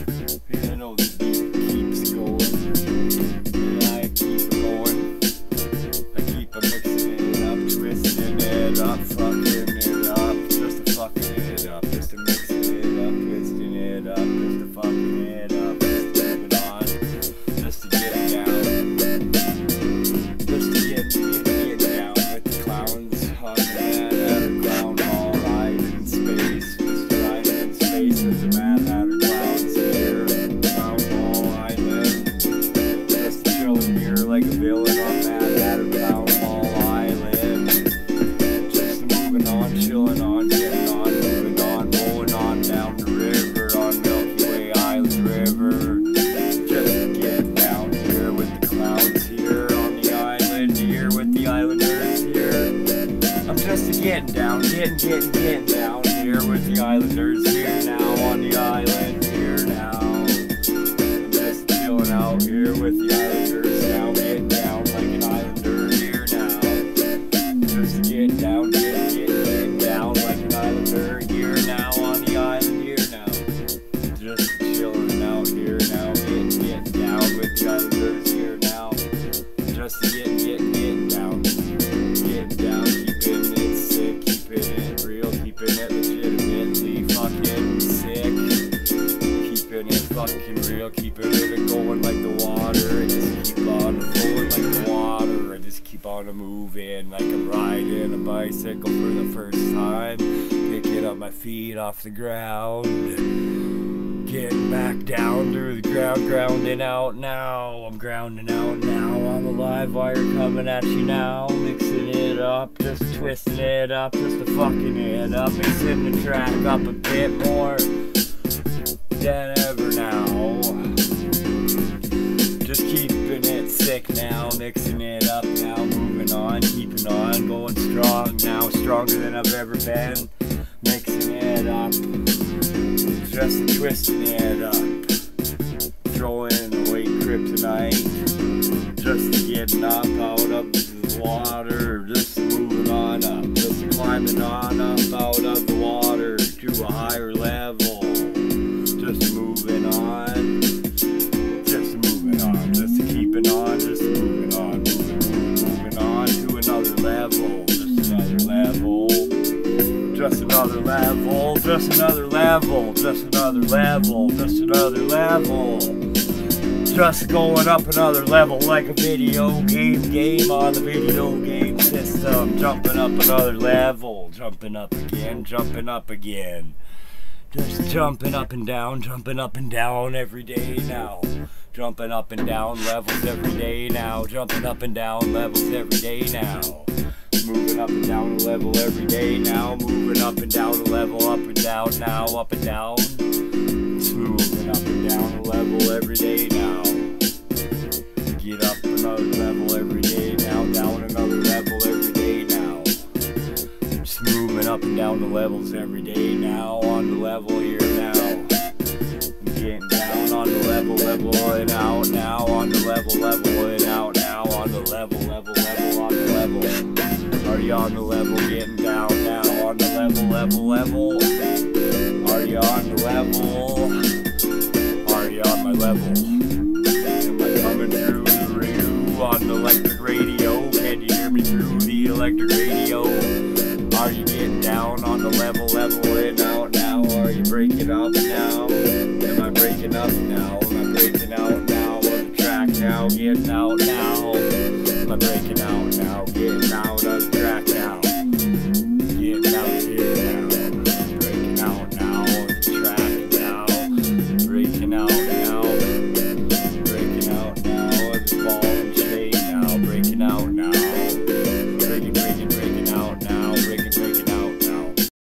I know beat keeps going. And I keep going. I keep mixing it twisting it up, fucking like a villain on Mad Hatter Clown Hall Island. Just moving on, chilling on, getting on, moving on, rolling on down the river on Milky Way Island River. Just getting down here with the clouds here on the island, here with the islanders here. I'm just getting down, getting, getting, getting down here with the islanders here now chilling out here now, getting, getting down with the islanders here now. Just getting, getting, getting down. Getting down, keeping it sick, keeping it real, keeping it legitimately fucking sick. Keeping it fucking real, keeping it going like the water. I just keep on flowing like the water. I just keep on moving like I'm riding a bicycle for the first time. Picking up my feet off the ground. Getting back down through the ground, grounding out now. I'm grounding out now. I'm a live wire coming at you now. Mixing it up, just twisting it up, just a fucking it up. Mixing the track up a bit more than ever now. Just keeping it sick now, mixing it up now, moving on, keeping on, going strong now, stronger than I've ever been. Mixing it up, just twisting it up, throwing away kryptonite, just getting up out of the water, just moving on up, just climbing on up out of the water to a higher level, just moving on, just moving on, just keeping on, just moving on, moving, moving, on to another level, just another level. Just another level, just another level, just another level, just another level. Just going up another level like a video game game on the video game system. Jumping up another level, jumping up again, jumping up again. Just jumping up and down, jumping up and down every day now. Jumping up and down levels every day now. Jumping up and down levels every day now. Moving up and down a level every day now. Moving up and down a level, up and down now, up and down. Just moving up and down a level every day now. Get up another level every day now, down another level every day now. Just moving up and down the levels every day now, on the level here now. Getting down on the level, level and out now, on the level, level and out now, on the level, level, level, on the level. Are you on the level, getting down now, on the level, level, level? Are you on the level? Are you on my level? Am I coming through the radio on the electric radio? Can you hear me through the electric radio? Are you getting down on the level, level out now? Are you breaking up now? Am I breaking up now? Am I breaking out now on the track now? Getting out now? Am I breaking out